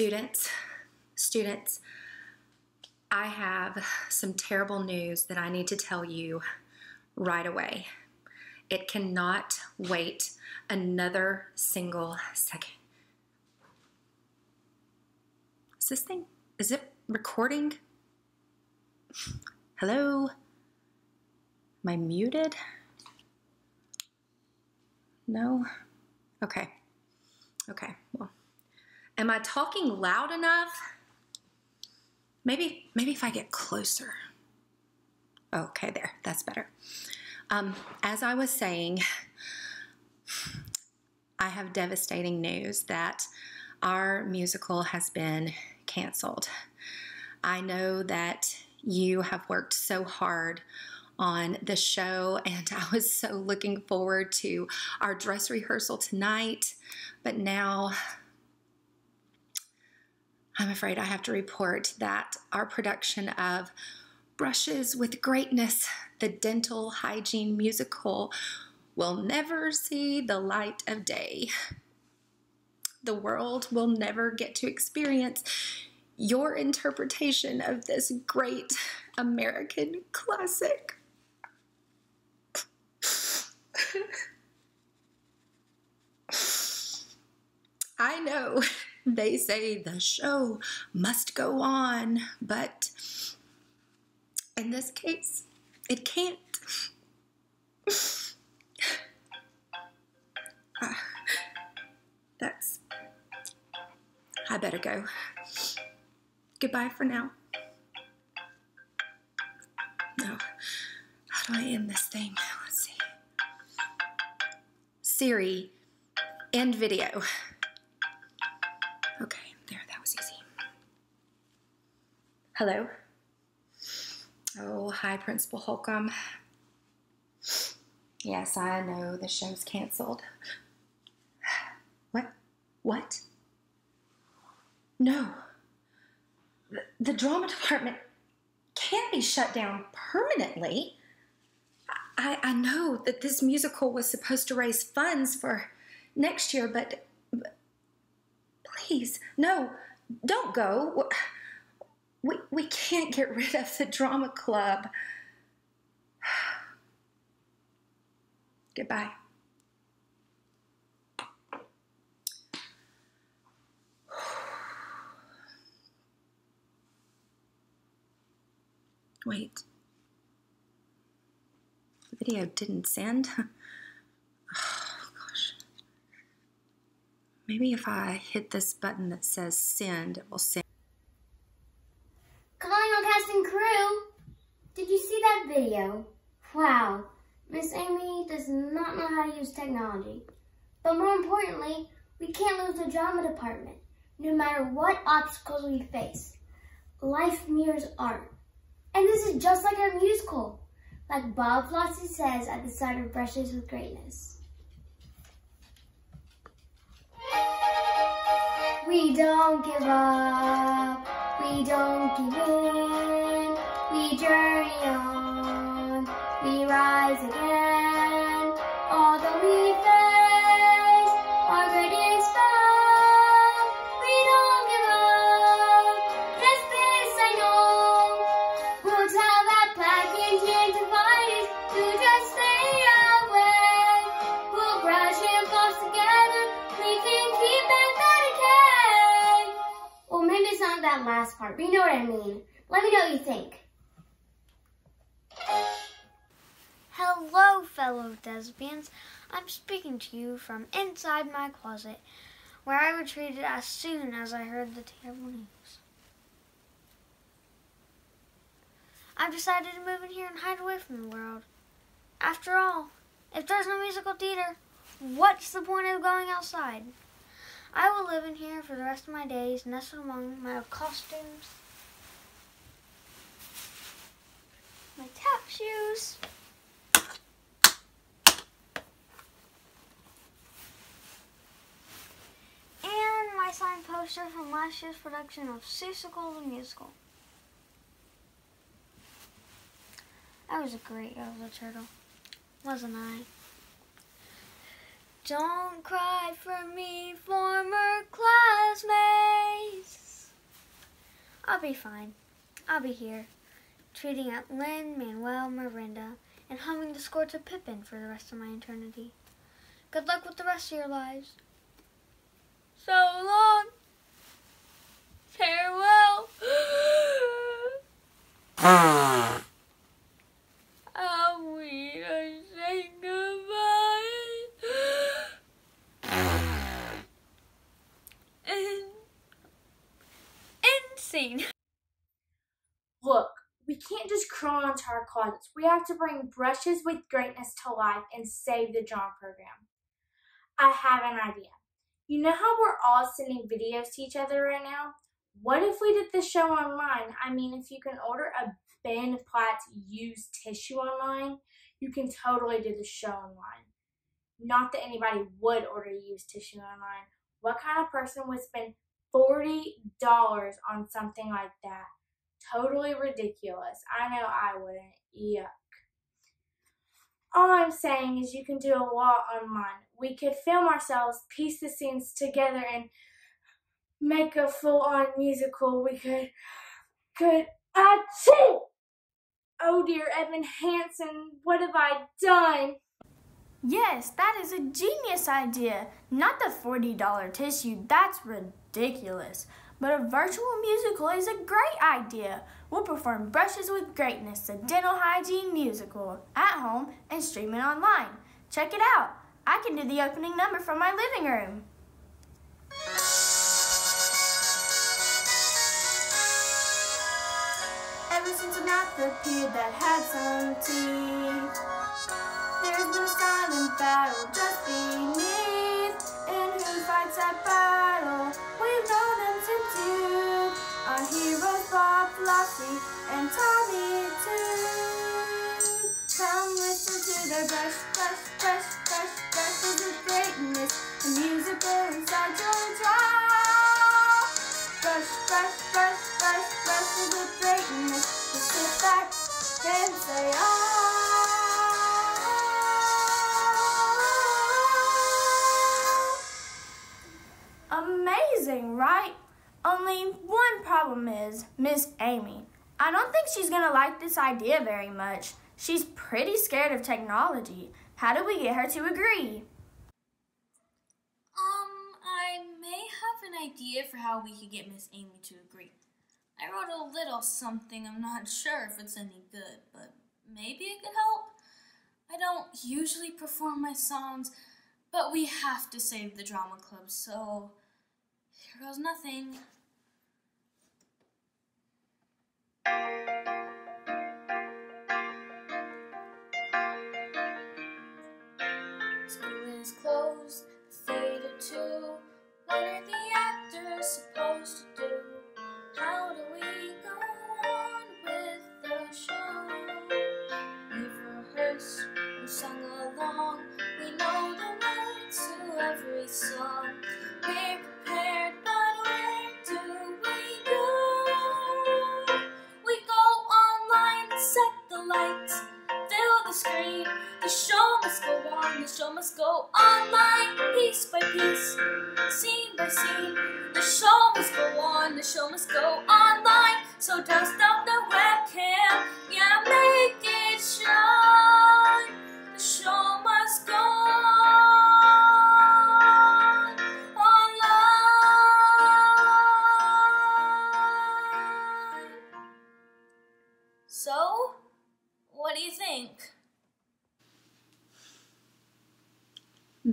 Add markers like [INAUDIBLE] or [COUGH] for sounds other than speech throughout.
Students, students, I have some terrible news that I need to tell you right away. It cannot wait another single second. Is this thing, is it recording? Hello? Am I muted? No? Okay. Okay, well, am I talking loud enough? Maybe, maybe if I get closer. Okay, there, that's better. Um, as I was saying, I have devastating news that our musical has been canceled. I know that you have worked so hard on the show, and [LAUGHS] I was so looking forward to our dress rehearsal tonight. But now I'm afraid I have to report that our production of Brushes with Greatness, the dental hygiene musical, will never see the light of day. The world will never get to experience your interpretation of this great American classic. [LAUGHS] I know they say the show must go on, but in this case, it can't. Uh, [SIGHS] that's. I better go. Goodbye for now. No. How do I end this thing? Let's see. Siri, end video. Hello? Oh, hi, Principal Holcomb. Yes, I know the show's canceled. What? What? No. The, the drama department can't be shut down permanently. I, I know that this musical was supposed to raise funds for next year, but, but please, no, don't go. We, we can't get rid of the drama club. [SIGHS] Goodbye. [SIGHS] Wait. The video didn't send. [SIGHS] Oh, gosh. Maybe if I hit this button that says send, it will send. Calling all cast and crew. Did you see that video? Wow, Miss Amy does not know how to use technology. But more importantly, we can't lose the drama department, no matter what obstacles we face. Life mirrors art. And this is just like our musical, like Bob Flossie says at the start of Brushes with Greatness. We don't give up, we don't give in, we journey on, rise again. Although we face our greatest foe, we don't give up. Yes, this I know. We'll tell that black and tan to just stay away. We'll brush and floss together, we can keep it. Well, maybe it's not that last part, but you know what I mean. Let me know what you think. Fellow thespians. I'm speaking to you from inside my closet, where I retreated as soon as I heard the terrible news. I've decided to move in here and hide away from the world. After all, if there's no musical theater, what's the point of going outside? I will live in here for the rest of my days, nestled among my costumes, my tap shoes, and my signed poster from last year's production of Seussical the Musical. I was a great Elsa Turtle, wasn't I? Don't cry for me, former classmates. I'll be fine. I'll be here, treating out Lin, Manuel, Miranda, and humming the score to Pippin for the rest of my eternity. Good luck with the rest of your lives. So long. Farewell. [SIGHS] We say goodbye. Insane. Look, we can't just crawl into our closets. We have to bring brushes with greatness to life and save the drama program. I have an idea. You know how we're all sending videos to each other right now? What if we did the show online? I mean, if you can order a Ben Platt's used tissue online, you can totally do the show online. Not that anybody would order used tissue online. What kind of person would spend $40 on something like that? Totally ridiculous. I know I wouldn't. Yuck. All I'm saying is you can do a lot online. We could film ourselves, piece the scenes together, and make a full-on musical. We could, could, achoo! Oh dear, Evan Hansen, what have I done? Yes, that is a genius idea. Not the $40 tissue, that's ridiculous. But a virtual musical is a great idea. We'll perform Brushes with Greatness, a dental hygiene musical, at home and stream it online. Check it out. I can do the opening number from my living room. Ever since a mouth appeared that had some teeth, there's a silent battle just beneath. And who fights that battle? We've known them since. Our heroes Bob, and Tommy too. Come listen to their brush, brush, brush, brush, greatness. The your jaw. Brush, brush, brush, brush, with greatness. Just sit back and say, ah. Amazing, right? Only one problem is Miss Amy. I don't think she's gonna like this idea very much. She's pretty scared of technology. How do we get her to agree? Um, I may have idea for how we could get Miss Amy to agree. I wrote a little something. I'm not [LAUGHS] sure if it's any good, but maybe it could help. I don't usually perform my songs, but we have to save the drama club, so here goes nothing. Must go on, the show must go online, piece by piece, scene by scene. The show must go on, the show must go online. So out the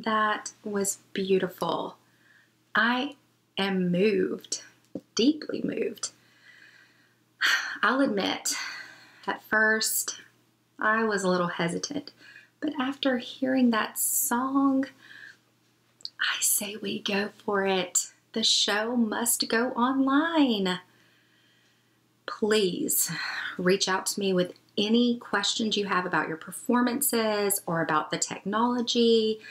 That was beautiful. I am moved, deeply moved. I'll admit, at first, I was a little hesitant, but after hearing that song, I say we go for it. The show must go online. Please reach out to me with any questions you have about your performances or about the technology.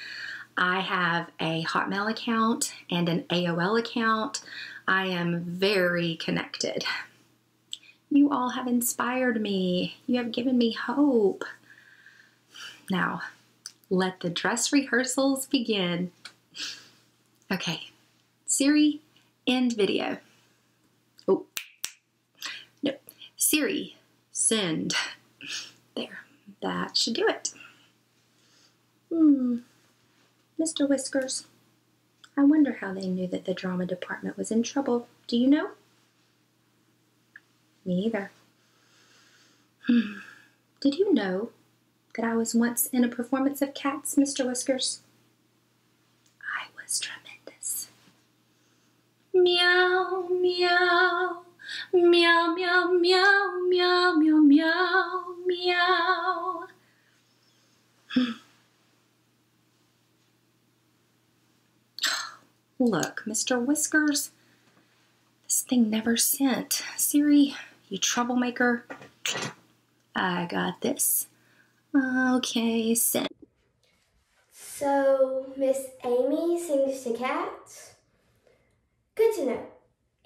I have a Hotmail account and an AOL account. I am very connected. You all have inspired me. You have given me hope. Now, let the dress rehearsals begin. Okay, Siri, end video. Oh, Siri, send. There, that should do it. Hmm. Mr. Whiskers, I wonder how they knew that the drama department was in trouble. Do you know? Me neither. Hmm. [SIGHS] Did you know that I was once in a performance of Cats, Mr. Whiskers? I was tremendous. Meow, meow, meow, meow, meow, meow, meow, meow, meow. [SIGHS] [SIGHS] Look, Mr. Whiskers, this thing never sent. Siri, you troublemaker. I got this. Okay, send. So, Miss Amy sings to cats? Good to know.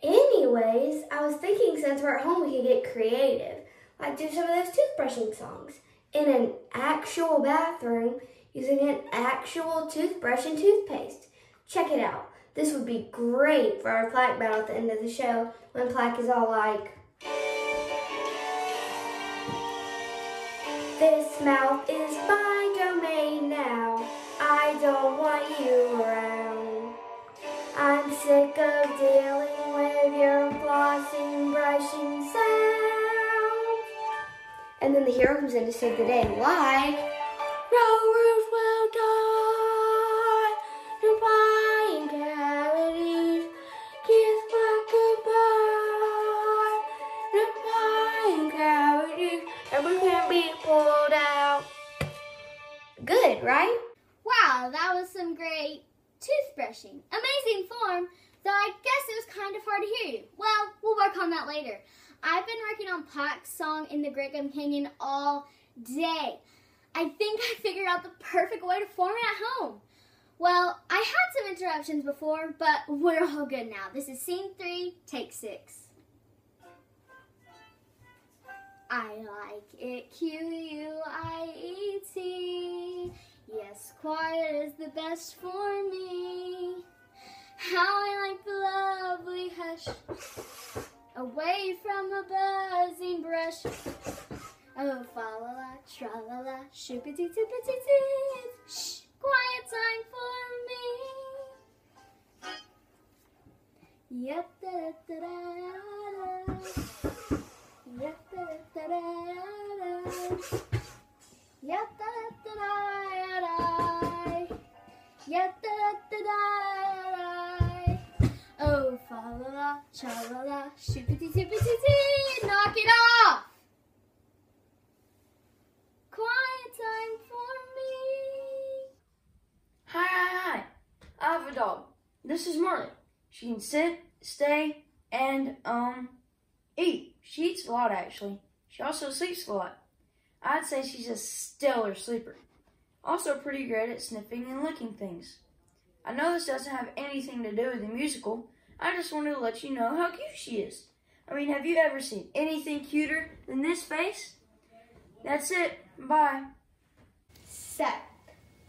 Anyways, I was thinking since we're at home we could get creative, like do some of those toothbrushing songs in an actual bathroom using an actual toothbrush and toothpaste. Check it out. This would be great for our plaque battle at the end of the show when plaque is all like, This mouth is my domain now. I don't want you around. I'm sick of dealing with your flossing, brushing sounds. And then the hero comes in to save the day, like, out the perfect way to form it at home. Well, I had some interruptions before, but we're all good now. This is scene three, take six. I like it Q-U-I-E-T. Yes, quiet is the best for me. How I like the lovely hush. Away from a buzzing brush. Oh, fa la la, tra la la, shoopity tippity tip. Shh, quiet time for me. Yep, da da da da. Yep, da da da da. Yep, da da da da. Yep, da da da da. Oh, fa la la, cha la la, shoopity tippity tip. Knock it off. Quiet time for me. Hi, hi, hi. I have a dog. This is Marley. She can sit, stay, and, um, eat. She eats a lot, actually. She also sleeps a lot. I'd say she's a stellar sleeper. Also pretty great at sniffing and licking things. I know this doesn't have anything to do with the musical. I just wanted to let you know how cute she is. I mean, have you ever seen anything cuter than this face? That's it. Bye. So,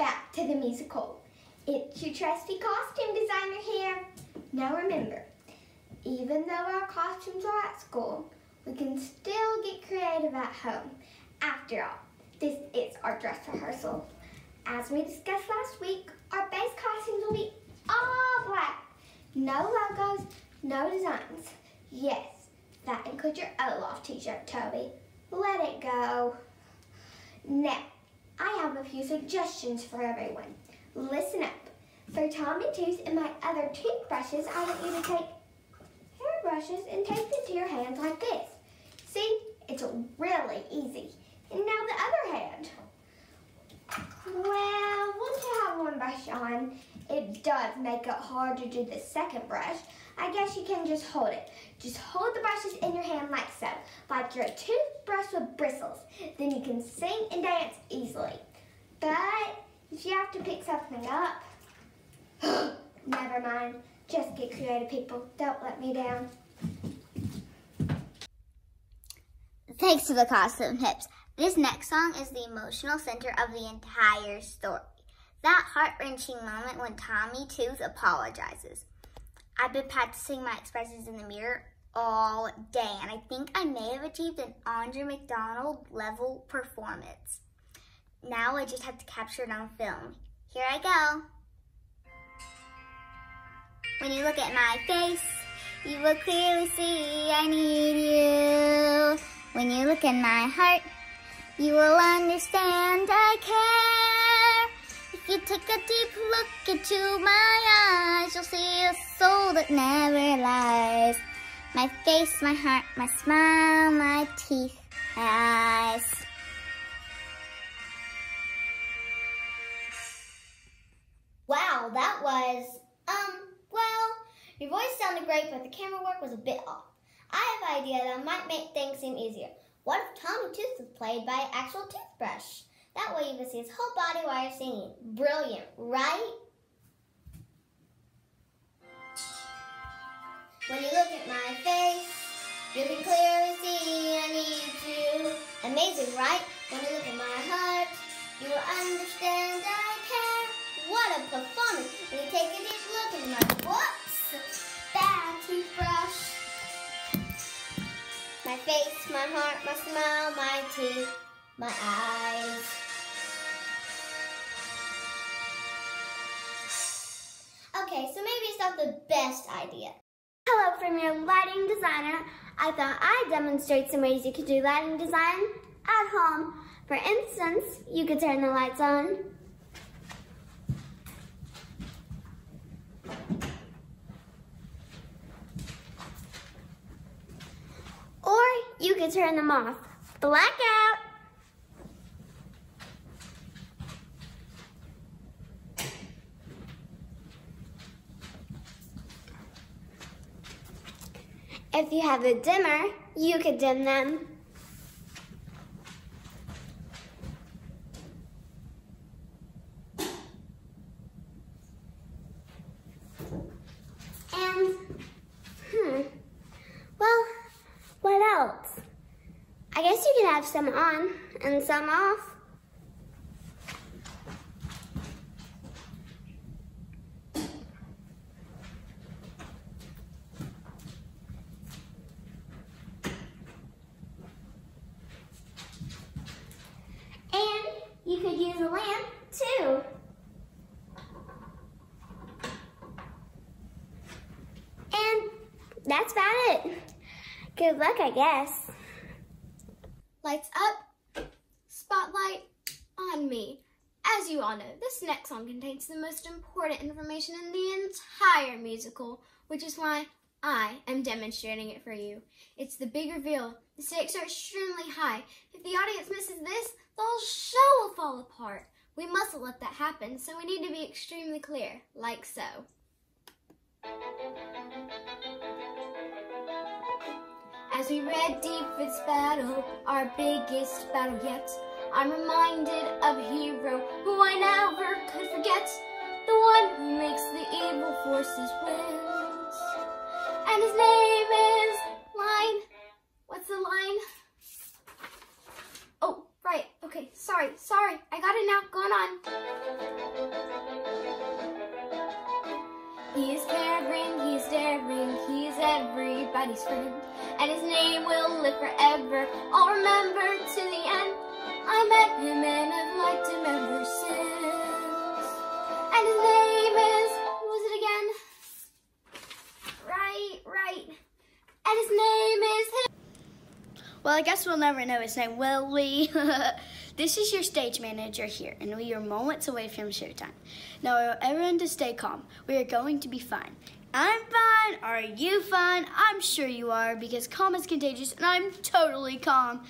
back to the musical. It's your trusty costume designer here. Now remember, even though our costumes are at school, we can still get creative at home. After all, this is our dress rehearsal. As we discussed last week, our base costumes will be all black. No logos, no designs. Yes, that includes your Olaf t-shirt, Toby. Let it go. Now, I have a few suggestions for everyone. Listen up. For Tommy Tooth and my other toothbrushes, I want you to take hairbrushes and take them to your hands like this. See, it's really easy. And now the other hand. Well, once you have one brush on, it does make it hard to do the second brush. I guess you can just hold it. Just hold the brushes in your hand like so, like you're a toothbrush with bristles. Then you can sing and dance easily. But if you have to pick something up, [GASPS] never mind. Just get creative, people. Don't let me down. Thanks to the costume hips. This next song is the emotional center of the entire story. That heart wrenching moment when Tommy Tooth apologizes. I've been practicing my expressions in the mirror all day, and I think I may have achieved an Audra McDonald level performance. Now I just have to capture it on film. Here I go. When you look at my face, you will clearly see I need you. When you look in my heart, you will understand I care. You take a deep look into my eyes, you'll see a soul that never lies. My face, my heart, my smile, my teeth, my eyes. Wow, that was, um, well, your voice sounded great, but the camera work was a bit off. I have an idea that might make things seem easier. What if Tommy Tooth was played by an actual toothbrush? That way you can see his whole body while you're singing. Brilliant, right? When you look at my face, you can clearly see I need you. Amazing, right? When you look at my heart, you will understand I care. What a performance! When you take a deep look at my whoops, bad toothbrush. My face, my heart, my smile, my teeth, my eyes. Okay, so maybe it's not the best idea. Hello from your lighting designer. I thought I'd demonstrate some ways you could do lighting design at home. For instance, you could turn the lights on. Or you could turn them off. Blackout. If you have a dimmer, you could dim them. And, hmm, well, what else? I guess you could have some on and some off. And you could use a lamp too. And that's about it. Good luck, I guess. Lights up, spotlight on me. As you all know, this next song contains the most important information in the entire musical, which is why I am demonstrating it for you. It's the big reveal. The stakes are extremely high. If the audience misses this, the whole show will fall apart. We mustn't let that happen, so we need to be extremely clear, like so. As we read Deepwood's battle, our biggest battle yet, I'm reminded of a hero who I never could forget, the one who makes the evil forces wins. And his name is Line. What's the line? Oh, right. Okay, sorry, sorry. I got it now. Going on. He is caring, he's daring, he's everybody's friend. And his name will live forever, I'll remember to the end. I met him and I've liked him ever since. And his name is, what was it again? Right, right. And his name is Well, I guess we'll never know his name, will we? [LAUGHS] this is your stage manager here, and we are moments away from showtime. Now, everyone to stay calm. We are going to be fine. I'm fine. Are you fine? I'm sure you are, because calm is contagious, and I'm totally calm.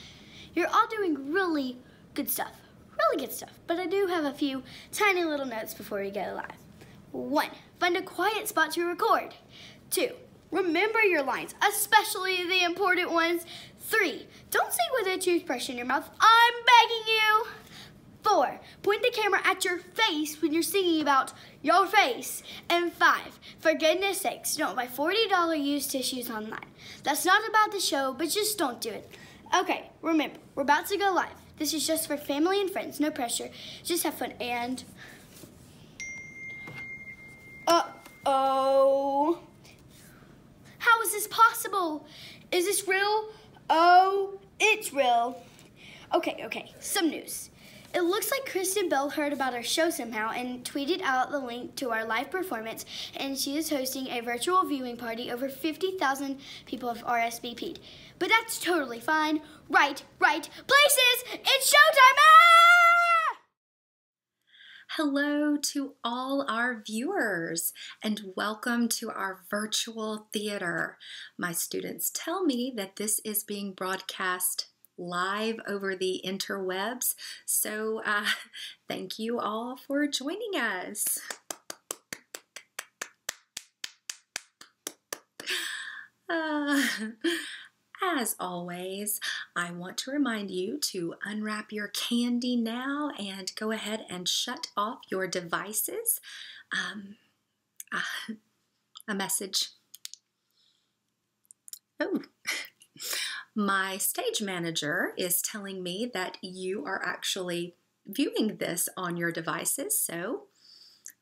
You're all doing really good stuff. Really good stuff. But I do have a few tiny little notes before we go live. One, find a quiet spot to record. Two, remember your lines, especially the important ones. Three, don't say with a toothbrush in your mouth, I'm begging you. Four, point the camera at your face when you're singing about your face. And five, for goodness sakes, don't buy $40 used tissues online. That's not about the show, but just don't do it. Okay, remember, we're about to go live. This is just for family and friends, no pressure. Just have fun and... Uh-oh. How How is this possible? Is this real? Oh, it's real. Okay, okay, some news. It looks like Kristen Bell heard about our show somehow and tweeted out the link to our live performance, and she is hosting a virtual viewing party. Over 50,000 people have RSVP'd. But that's totally fine. Right, right, places! It's showtime! Ah! Hello to all our viewers and welcome to our virtual theater. My students tell me that this is being broadcast live over the interwebs. So uh, [LAUGHS] thank you all for joining us. Uh, [LAUGHS] as always, I want to remind you to unwrap your candy now and go ahead and shut off your devices. Um, uh, [LAUGHS] a message. Oh. My stage manager is telling me that you are actually viewing this on your devices, so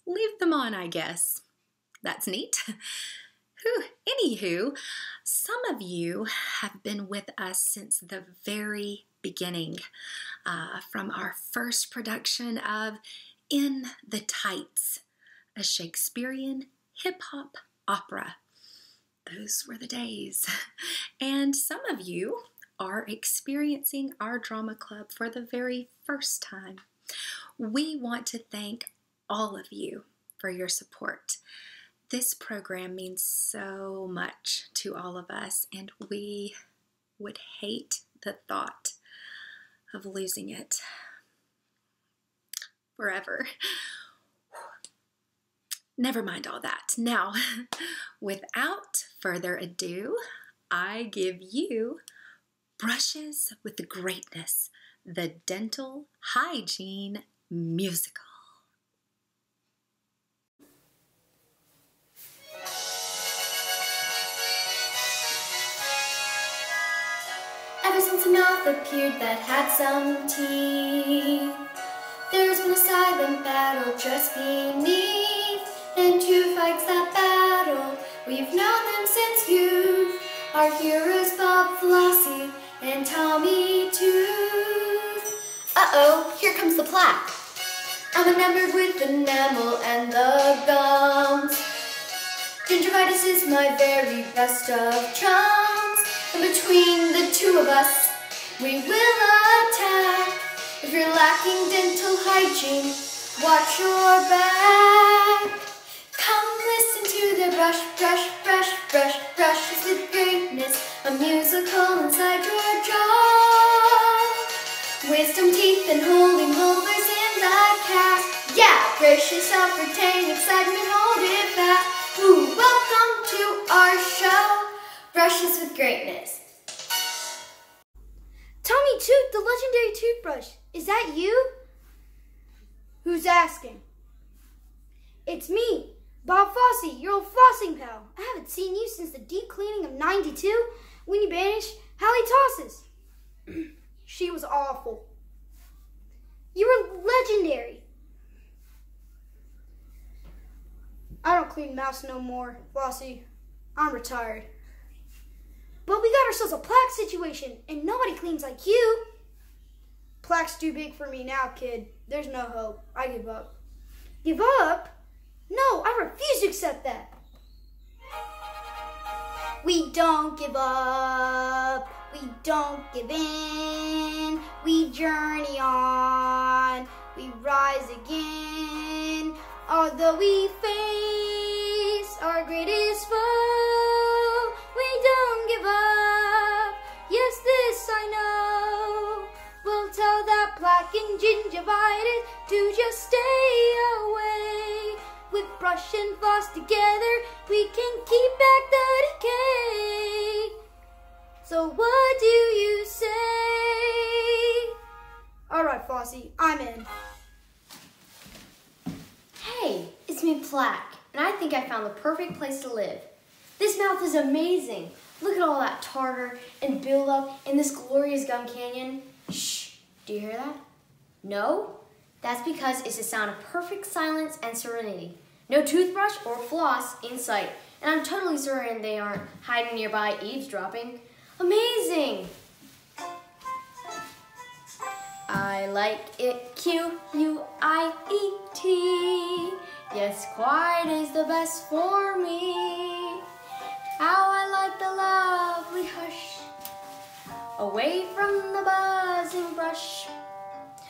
leave them on, I guess. That's neat. [LAUGHS] Anywho, some of you have been with us since the very beginning, uh, from our first production of In the Tights, a Shakespearean hip hop opera those were the days. [LAUGHS] And some of you are experiencing our drama club for the very first time. We want to thank all of you for your support. This program means so much to all of us, and we would hate the thought of losing it forever. [SIGHS] Never mind all that. Now, [LAUGHS] without further ado, I give you Brushes with Greatness, the Dental Hygiene Musical. Ever since a mouth appeared that had some teeth, there's been a silent battle just beneath. And who fights that battle? We've known them since youth. Our heroes Bob Flossie and Tommy Tooth. Uh-oh, here comes the plaque. I'm enamored with enamel and the gums. Gingivitis is my very best of chums. And between the two of us, we will attack. If you're lacking dental hygiene, watch your back. Brace yourself, retain excitement, hold it back. Ooh, welcome to our show, Brushes with Greatness. Tommy Tooth, the legendary toothbrush. Is that you? Who's asking? It's me, Bob Flossie, your old flossing pal. I haven't seen you since the deep cleaning of 92 when you banished Hallie Tosses. [CLEARS THROAT] she was awful. You were legendary. I don't clean mouse no more, Flossie. I'm retired. But we got ourselves a plaque situation, and nobody cleans like you. Plaque's too big for me now, kid. There's no hope. I give up. Give up? No, I refuse to accept that. We don't give up. We don't give in. We journey Although we face our greatest foe, we don't give up. Yes, this I know. We'll tell that plaque and gingivitis to just stay away. With brush and floss together, we can keep back the decay. So what do you say? All right, Flossie, I'm in. Hey, it's me, Plaque, and I think I found the perfect place to live. This mouth is amazing. Look at all that tartar and buildup in this glorious gum canyon. Shh, do you hear that? No? That's because it's a sound of perfect silence and serenity. No toothbrush or floss in sight. And I'm totally certain they aren't hiding nearby eavesdropping. Amazing! I like it Q-U-I-E-T. Yes, quiet is the best for me. How I like the lovely hush. Away from the buzzing brush.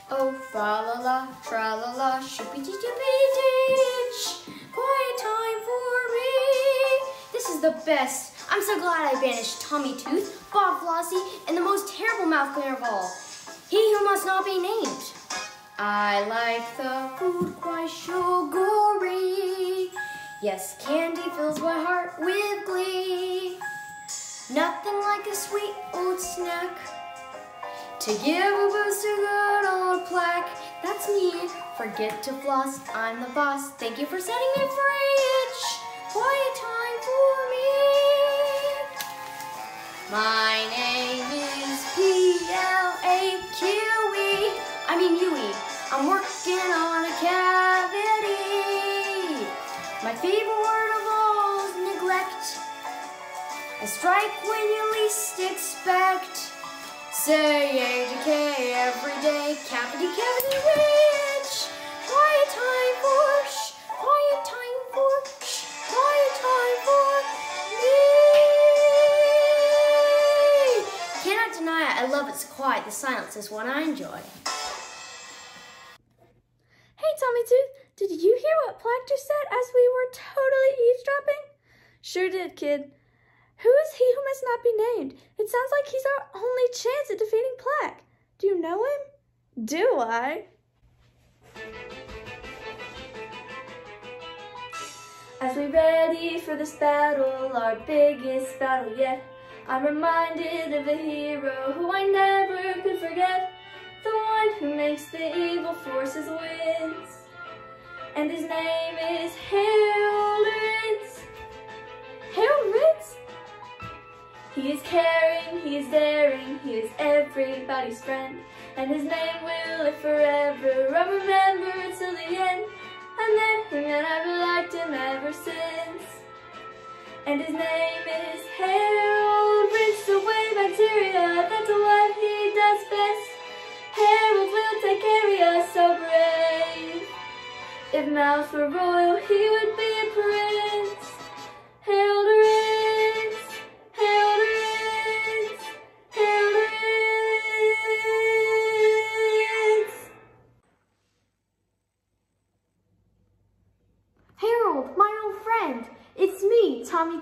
Oh, fa la la, tra la la, shoopy dee ditch. Quiet time for me. This is the best. I'm so glad I banished Tommy Tooth, Bob Flossie, and the most terrible mouth cleaner of all. He who must not be named. I like the food quite sugary. Yes, candy fills my heart with glee. Nothing like a sweet old snack to give a boost to good old plaque. That's me. Forget to floss, I'm the boss. Thank you for setting me free. It's Quiet time for me. My name P-L-A-Q-E. I mean Yui. I'm working on a cavity. My favorite word of all is neglect. I strike when you least expect. Say ADK every day, cavity, cavity rich. Quiet time for quiet time for The silence is what I enjoy. Hey, Tommy Tooth, did you hear what Plaque just said as we were totally eavesdropping? Sure did, kid. Who is he who must not be named? It sounds like he's our only chance at defeating Plaque. Do you know him? Do I? As we ready for this battle, our biggest battle yet, I'm reminded of a hero who I never could forget. The one who makes the evil forces wins. And his name is Harold Ritz. Harold Ritz? He is caring, he is daring, he is everybody's friend. And his name will live forever, I'll remember till the end. I met him and I've liked him ever since. And his name is Harold Rinse away bacteria, that's what he does best. Harold will take care of us, so brave. If mouths were royal, he would be a prince.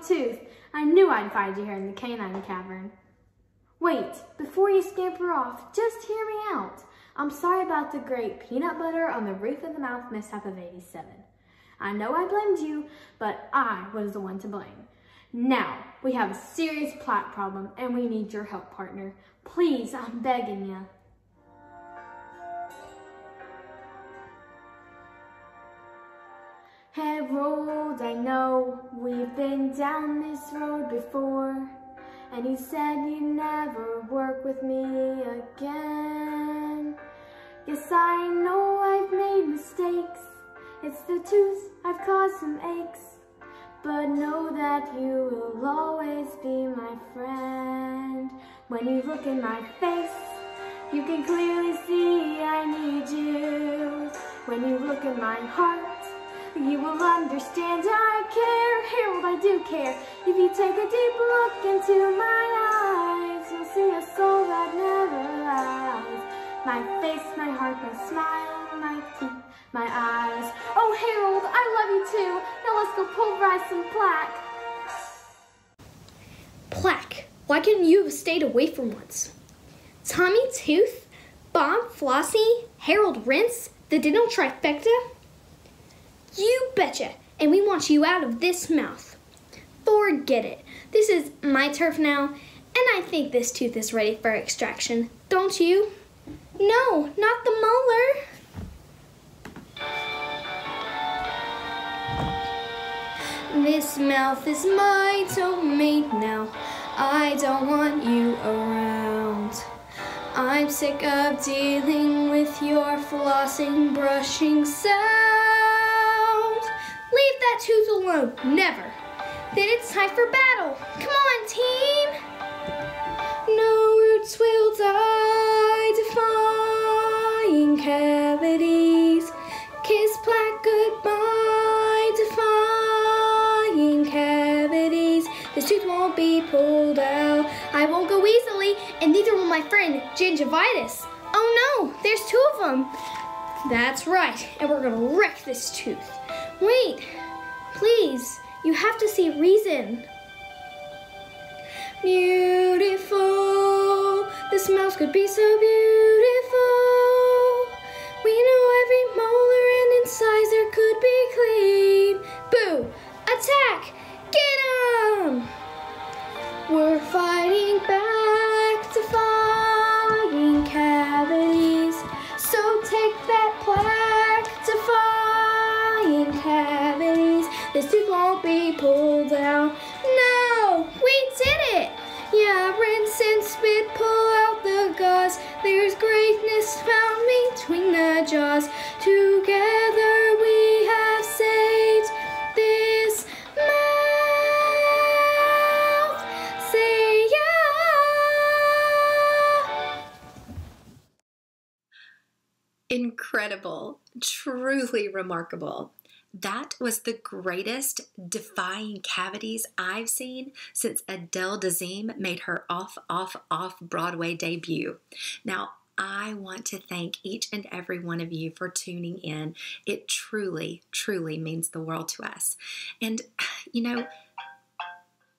Tooth. I knew I'd find you here in the canine cavern. Wait, before you scamper off, just hear me out. I'm sorry about the great peanut butter on the roof of the mouth mishap of 87. I know I blamed you, but I was the one to blame. Now, we have a serious plot problem and we need your help, partner. Please, I'm begging you. Harold, I know we've been down this road before, and you said you'd never work with me again. Yes, I know I've made mistakes. It's the tooth, I've caused some aches. But know that you will always be my friend. When you look in my face, you can clearly see I need you. When you look in my heart, you will understand I care, Harold, I do care. If you take a deep look into my eyes, you'll see a soul that never lies. My face, my heart, my smile, my teeth, my eyes. Oh, Harold, I love you too. Now let's go pulverize some plaque. Plaque, why couldn't you have stayed away from once? Tommy Tooth, Bob Flossie, Harold Rinse, the dental trifecta? You betcha, and we want you out of this mouth. Forget it. This is my turf now, and I think this tooth is ready for extraction. Don't you? No, not the molar. This mouth is my domain now. I don't want you around. I'm sick of dealing with your flossing, brushing sound. Leave that tooth alone. Never. Then it's time for battle. Come on, team. No roots will die, defying cavities. Kiss plaque goodbye, defying cavities. This tooth won't be pulled out. I won't go easily, and neither will my friend gingivitis. Oh no, there's two of them. That's right, and we're gonna wreck this tooth. Wait, please, you have to see reason. Beautiful, this mouse could be so beautiful. We know every molar and incisor could be clean. Boo! Attack! Get 'em! We're fighting back, pulled out. No, we did it! Yeah, rinse and spit, pull out the gauze. There's greatness found between the jaws. Together we have saved this mouth. Say yeah. Incredible, truly remarkable. That was the greatest defying cavities I've seen since Adele Dazeem made her off, off, off Broadway debut. Now, I want to thank each and every one of you for tuning in. It truly, truly means the world to us. And, you know,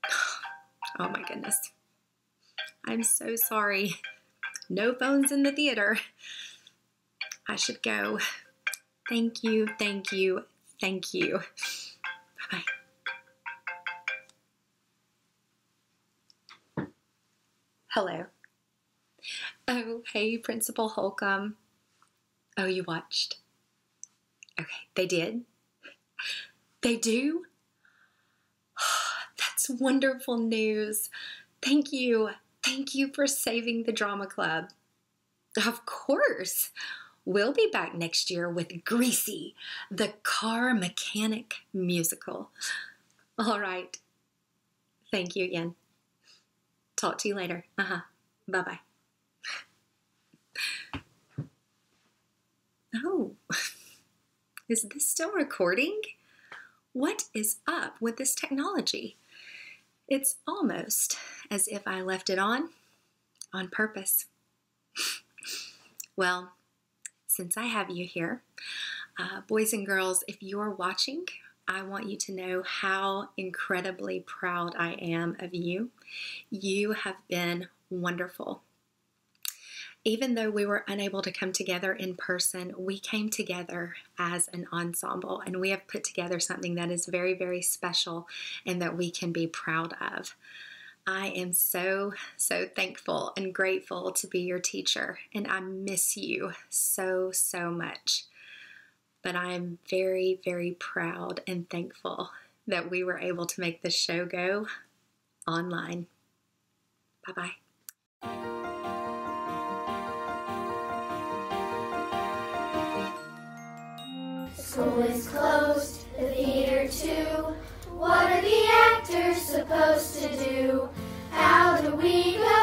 [SIGHS] oh my goodness. I'm so sorry. No phones in the theater. I should go. Thank you, thank you, thank you. Bye bye. Hello. Oh, hey, Principal Holcomb. Oh, you watched? Okay, they did? They do? [SIGHS] That's wonderful news. Thank you. Thank you for saving the drama club. Of course. We'll be back next year with Greasy, the car mechanic musical. All right. Thank you again. Talk to you later. Uh huh. Bye bye. [LAUGHS] Oh, [LAUGHS] is this still recording? What is up with this technology? It's almost as if I left it on on purpose. [LAUGHS] well, since I have you here, uh, boys and girls, if you're watching, I want you to know how incredibly proud I am of you. You have been wonderful. Even though we were unable to come together in person, we came together as an ensemble and we have put together something that is very, very special and that we can be proud of. I am so, so thankful and grateful to be your teacher, and I miss you so, so much. But I am very, very proud and thankful that we were able to make this show go online. Bye bye. School is closed, the theater too. What are the actors supposed to do? Do we go